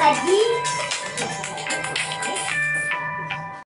lagi